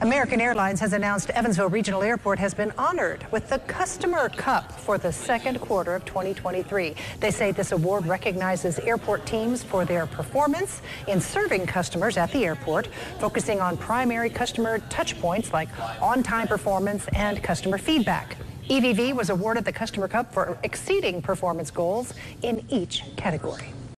American Airlines has announced Evansville Regional Airport has been honored with the Customer Cup for the second quarter of 2023. They say this award recognizes airport teams for their performance in serving customers at the airport, focusing on primary customer touchpoints like on-time performance and customer feedback. EVV was awarded the Customer Cup for exceeding performance goals in each category.